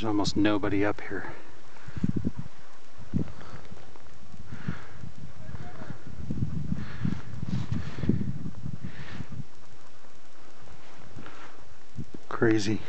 There's almost nobody up here. Crazy.